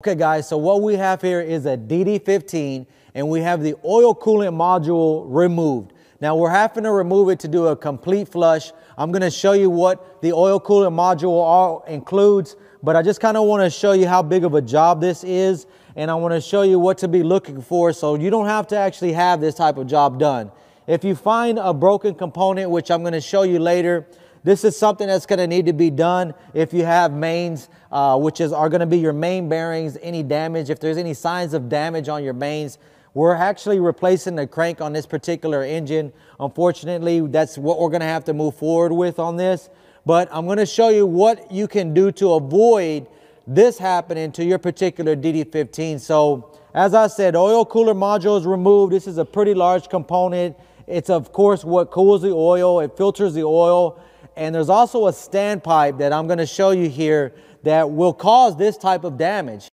Okay guys, so what we have here is a DD15 and we have the oil coolant module removed. Now we're having to remove it to do a complete flush. I'm gonna show you what the oil coolant module all includes, but I just kind of wanna show you how big of a job this is and I wanna show you what to be looking for so you don't have to actually have this type of job done. If you find a broken component, which I'm gonna show you later, this is something that's going to need to be done if you have mains, uh, which is are going to be your main bearings. Any damage, if there's any signs of damage on your mains, we're actually replacing the crank on this particular engine. Unfortunately, that's what we're going to have to move forward with on this. But I'm going to show you what you can do to avoid this happening to your particular DD15. So as I said, oil cooler module is removed. This is a pretty large component. It's of course what cools the oil. It filters the oil. And there's also a standpipe that I'm going to show you here that will cause this type of damage.